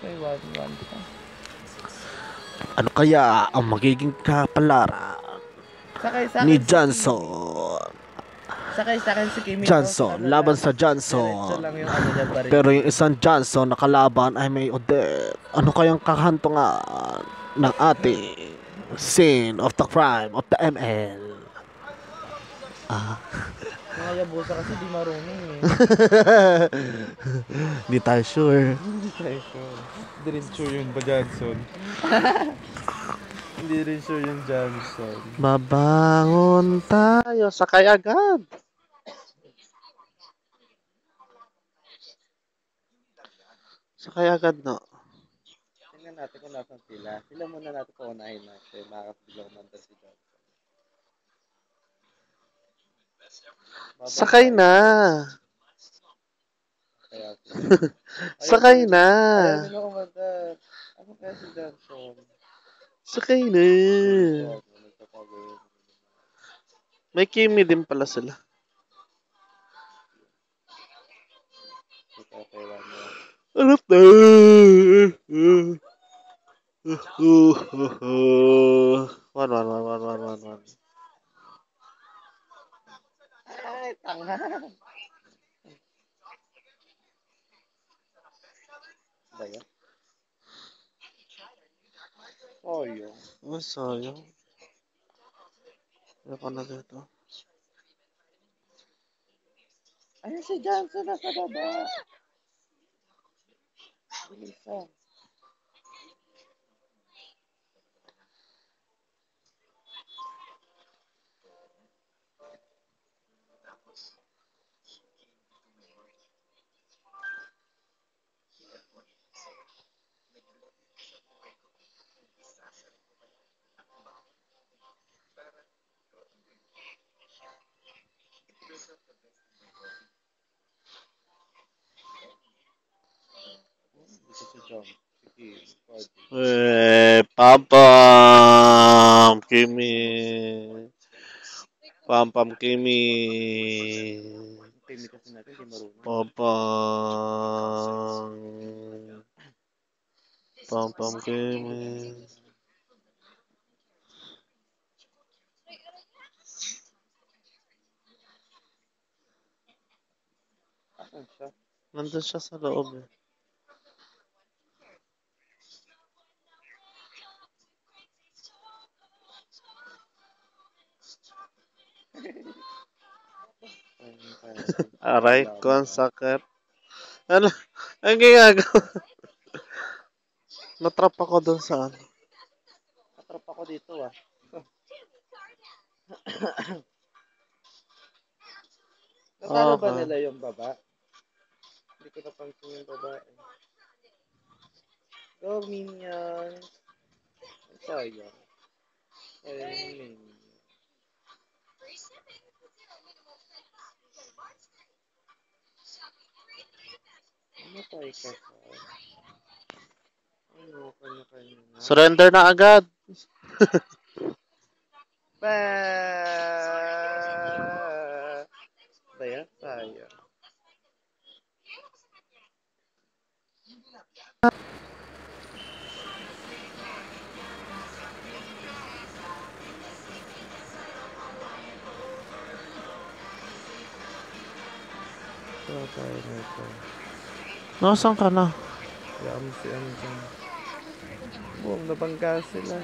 May pa. Ano kaya ang magiging kapalaran Sakay sa ni Johnson? Sakay sa akin si Kimi. Johnson, Ano laban lang, sa Johnson. lang yung ano niya, baril. Pero yung isang Johnson na kalaban ay may Odette. Ano kayang kahantungan ng ating scene of the crime of the ML? Ah, Mga yabusa kasi di marunong eh. Hindi tayo sure. Hindi tayo sure. Hindi rin sure yung ba Johnson. Hindi rin sure yung Johnson. Babangon tayo, sakay agad. Sakay agad no. Tingnan natin kung nasan sila. Sila muna natin paunahin natin. Makakabigla kumanda si Johnson. Sakay na. Sakay na. Sakay na. May Kimi din pala sila. Alap na. One, one, one, one, one, one, one. Ay, tanga. Ba yan? Oh, yun. Oh, sayang. Ayoko na dito. Ayun si Johnson nasa baba. Bilisan. Eh, pam pam, Kimi. Pam pam, Kimi. Pam pam. Pam pam, Kimi. Nandun siya sa loob eh. Aray, kon sakit. Ano? Ang ginagawa? Natrap ako doon sa ano. Natrap ako dito ah. Natalo ba Okay. nila yung baba? Hindi ko napansin yung baba eh. Go Minions! Ang sayang. Yung Minions. Ano tayo ka sa? Ano, kanya-kanya na. Surrender na agad. Ba! Daya tayo. Wala tayo nito. Nasaan ka na? Kaya mo si ano dyan. Boom, nabangga sila.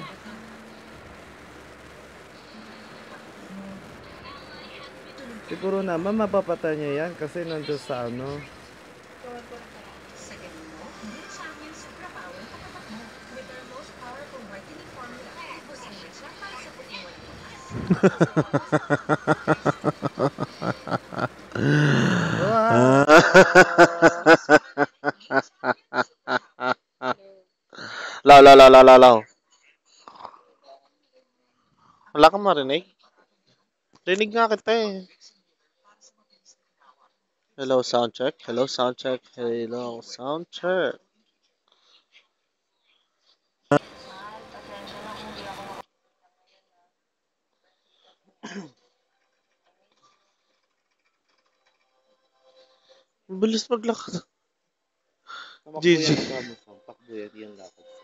Siguro naman mapapatay niya yan kasi nandun sa ano. Wow! Law, law, law, law, law, law. Wala kang marinig? Rinig nga kita eh. Hello, sound check. Hello, sound check. Hello, sound check. Bilis maglakad. GG. yan. Takbo Buyer yung lakad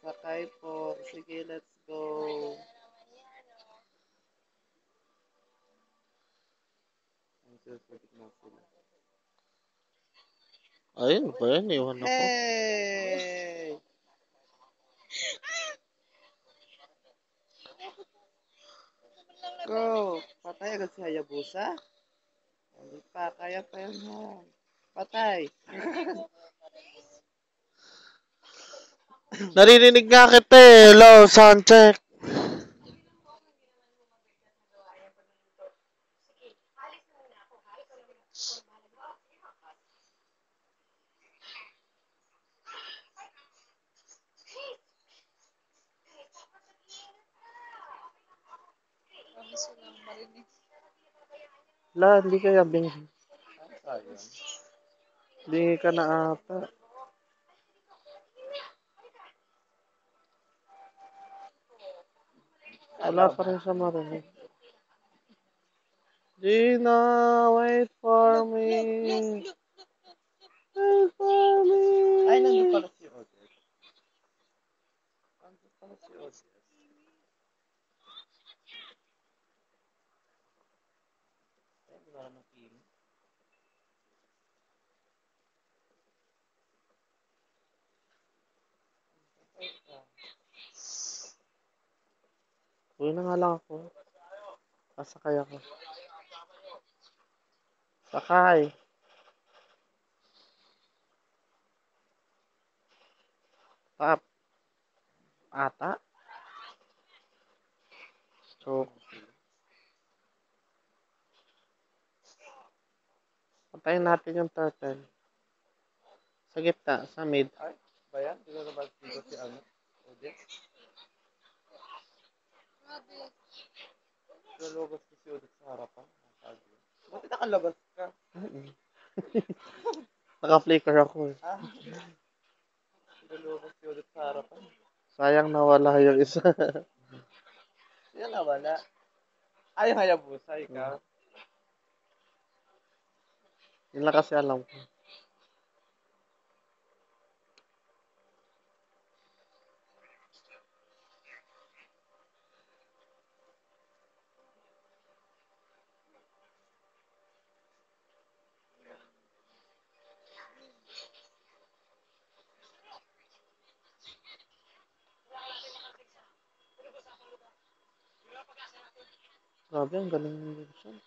sa Masakay po. Sige, let's go. Ayun ba yan? Iwan ako. Hey! Go! Patay agad si Hayabusa? Hindi pa, kaya pa yan ha. Patay! Naririnig nga kita eh. Hello, sound check. Hindi kaya bing bingi ka na ata. Wala pa rin siya marinig. Gina, wait for me. Wait for me. Ay, nandun pala si Odette. Nandun pala si Odette. Ay, wala namang pili. Uwi na nga lang ako. Sasakay ako. Sakay. Tap. Ata. So, Patayin natin yung turtle. Sa gitna, sa mid. Ay, ba yan? Di ko naman dito si ano? Odette? Lalabas ko si Odette sa harapan. Nakakagod. Buti nakalabas ka. Naka-flicker ako eh. Ah. Lalabas si Odette sa harapan. Sayang nawala yung isa. Yan na wala. Ay, Hayabusa, ikaw. Yun lang kasi alam ko. Grabe, ang galing ng version.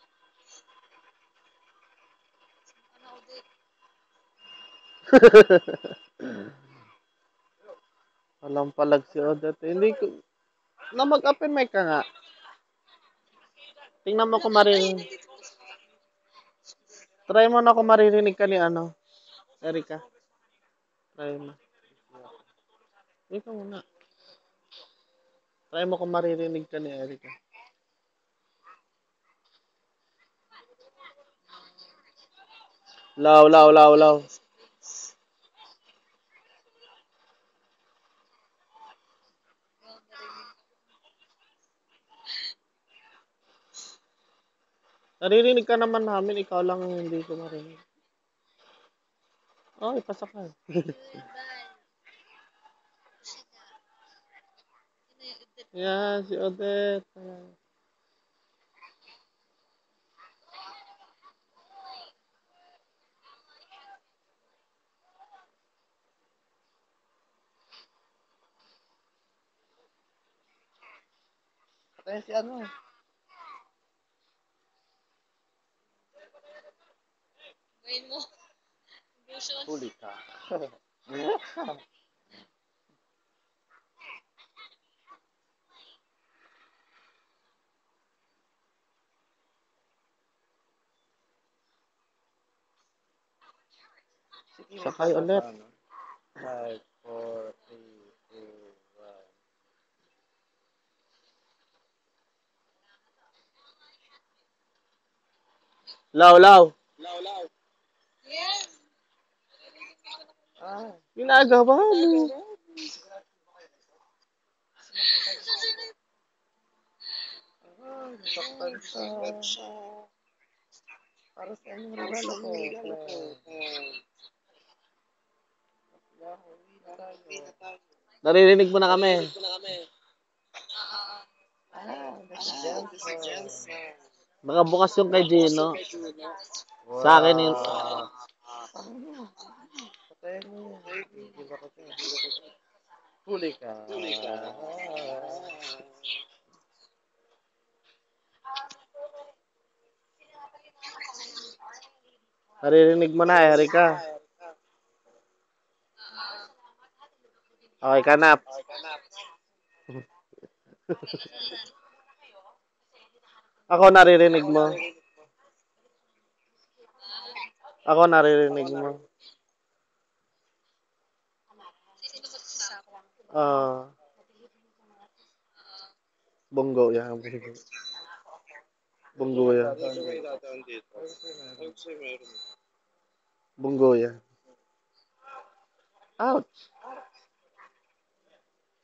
Walang palag si Odette. Hindi ko... Na mag-open mic ka nga. Tingnan mo kung maririnig. Try mo na kung maririnig ka ni ano. Erika. Try mo. Ikaw muna. Try mo kung maririnig ka ni Erika. Law, law, law, law. Naririnig ka naman namin, ikaw lang ang hindi ko marinig. Oh, ipasa ka. Yan, si Odette. Patayin si ano. Gawin mo. Bushon. Huli ka. Sakay ulit. ka, ano? Five, four, three, two, one. Law, law. Yes. Ah, Ginagawa mo. Susunod. Saktan siya. Para sa inyong regalo ko. Naririnig mo na kami. Ah, Jensen. Baka bukas yung kay Gino. Sa akin yung... Patayin mo? Huli ka. Huli ka. Naririnig mo na, Erika. Okay ka na. Ako naririnig mo. Ako naririnig mo. Ah. Bongo yan. Bongo. Yan. Bongo yan. Ouch!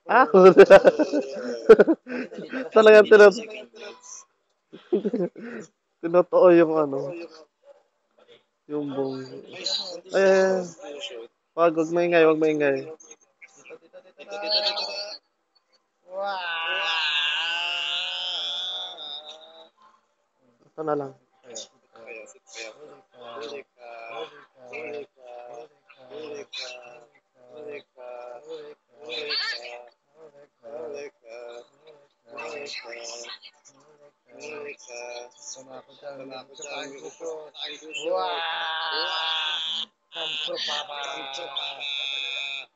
Ouch! Talagang tinot... Tinotoo yung ano. Yung bong. Eh, wag, wag maingay, wag maingay. Ito na lang. Thank you. Tumakot daw. Tumakot daw. Wow! Kampo papa! Kampo papa!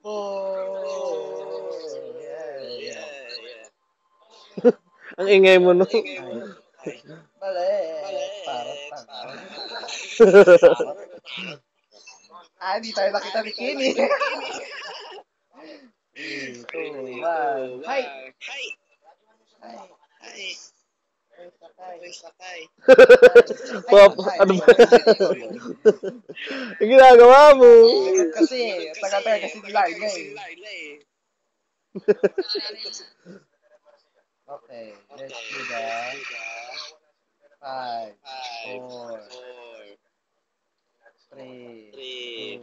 Oh! Yeah, yeah, yeah. Ang ingay mo, no? Mali! Parang, parang. Ah, di tayo nakita ni Kenny. Two, one. Hi! Hi! Hi! Hi! Sakay. Sakay. Pop, ano ba? Ang ginagawa mo. Kasi, taga-taga kasi nila eh. Okay, let's do that. Five, four, three, two,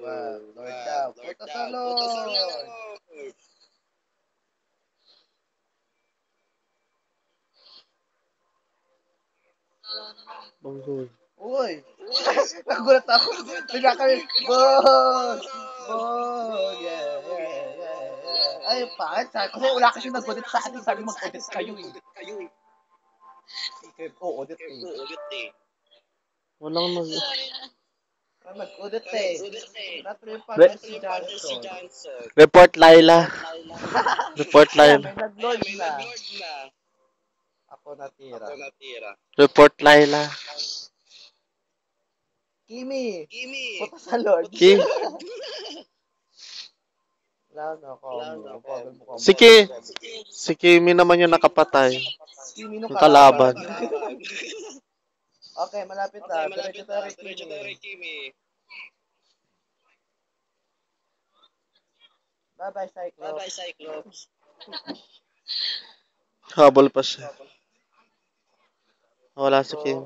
one. Lord down. Punta sa Lord. Bongo. Uy! Nagulat ako. Bigla kami, Bog! Bog! Yeah, yeah, yeah, yeah. Ay, bakit? Sa- Kasi wala kasi nag-audit sa atin. Sabi mag-audit kayo eh. Ikaw, oh, audit eh. Walang nag... Ah, Nag-audit eh. Re- si Johnson. Report Laila. Report Laila. Ako natira. Ako natira. Report, Laila. Kimi. Kimi. Puta sa Lord. Kimi. Lano ko. Si, Ki, si Kimi naman yung nakapatay. Kimi nung kalaban. okay, malapit na. Okay, malapit na. Diretso tayo Kimi. Bye-bye, Cyclops. Bye-bye, Cyclops. Habol pa siya. Habol. Wala si Kim.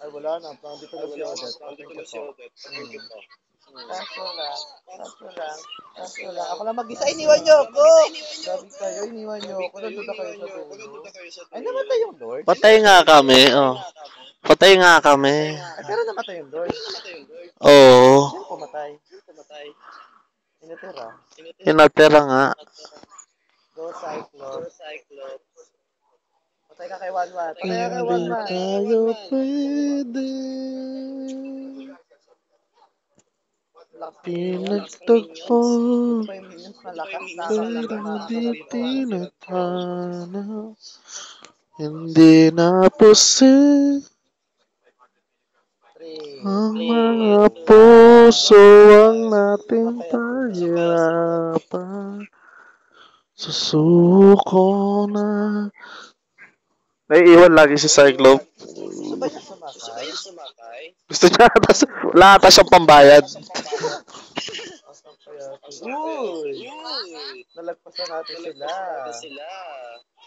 Ay, wala na. Parang dito na siya agad. Parang dito na siya agad. Kaso lang. Kaso lang. Kaso lang. Ako lang mag-isa. Iniwan niyo ako! Sabi kayo, iniwan niyo ako. Nandun na kayo sa dulo. Ay, namatay yung Lord. Patay nga kami. Oh. Patay nga kami. Ay, pero namatay yung Lord. Oo. Sino pumatay? Sino pumatay? Inatira. Inatira nga. Go Cyclops. Patay ka kay Wanwan. Patay ka kay Hindi Wanwan. tayo pwede. Pinagtagpo Pero di tinatana Hindi napusin Ang mga puso ang nating pahirapan Susuko na Naiiwan lagi si Cyclope. Gusto ba sumakay? Gusto niya ata, wala ata siyang pambayad. Kaya? Uy! Nalagpasan natin sila.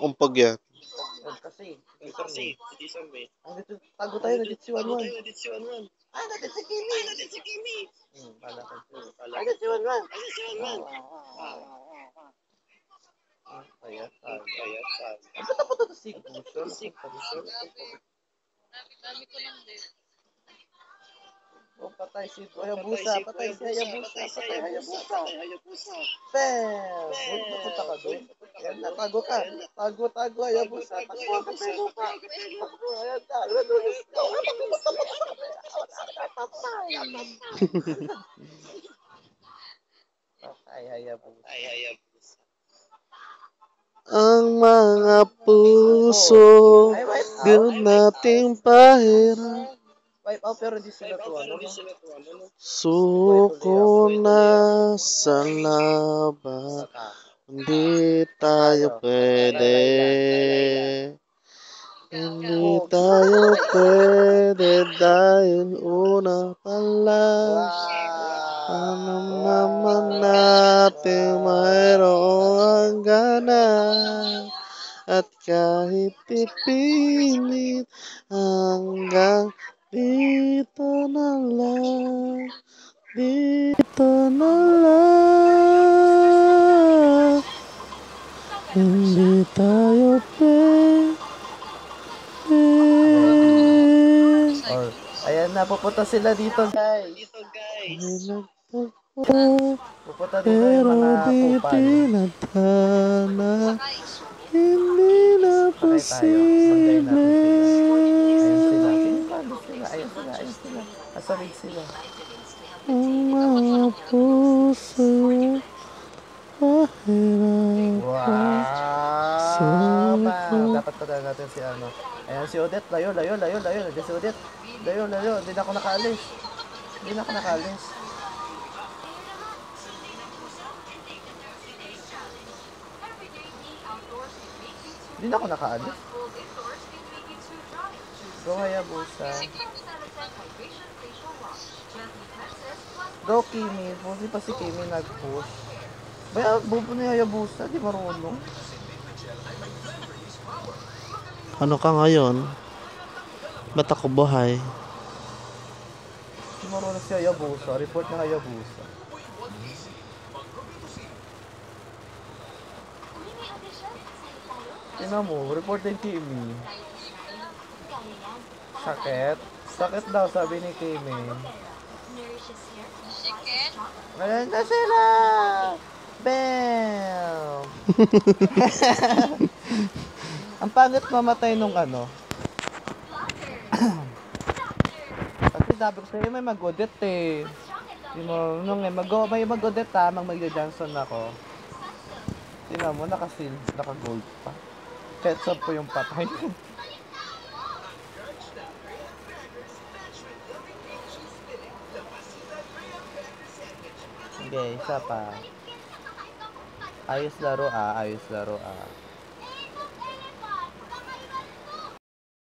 Umpag yan. Yan kasi. Ang dito, tago tayo, nandito si Wanwan. Ay, nandito si Kimi. Hmm, pala ka. Ay, nandito si Wanwan. Ah, Ayan, ayan. Ba't napunta to si Gusto? Dami ko lang din. Oh, patay si Hayabusa, patay si Hayabusa, patay Hayabusa. Bam! Uy, napunta ka doon. Ayan na, tago ka. Tago, tago, Hayabusa. Takbo ka, pero ka. Takbo, ayan na. Patay. Patay, Hayabusa. Ang mga puso, di nating pahirap. Wipe out, pero di sila to, ano? no? Suko na sa laban, hindi tayo pwede. Hindi tayo pwede dahil una pa lang. Alam naman natin mayroong hangganan At kahit ipilit hanggang dito na lang Dito na lang Hindi tayo pwede ayan na, pupunta sila dito, guys. Nagtagpo Pupunta dito yung mga kupal. tinatana Guys, Hindi na posible natin sila. Ayan sila. Pa? Sila. Ayan sila. Ayan sila. Ang mga puso Pahirap Wow! Bang! Dapat pa natin si ano. Ayan si Odette. Layo, layo, layo, layo. Nandiyan si Odette. Layo, layo. Hindi na ako nakaalis. Hindi na ako nakaalis. Hindi na ako nakaalis. Go Hayabusa. Go Kimi. Hindi pa si Kimi nag-push. Baya, bobo ni Hayabusa. Di marunong. Ano ka ngayon? Ba't ako buhay? Di marunong si Hayabusa. Report ng Hayabusa. Tingnan mo, report din Kimi. Sakit? Sakit daw, sabi ni Kimi. chicken. Ayan na sila! Bam! Ang pangit mamatay nung ano. Kasi sabi ko sa'yo, may mag-audit eh. Di mo, nung eh, mag may mag-audit ha, mag Johnson ako. Tingnan mo, naka-gold pa. Saan po yung patay. Sige, isa pa. Ayos laro ah, ayos laro ah.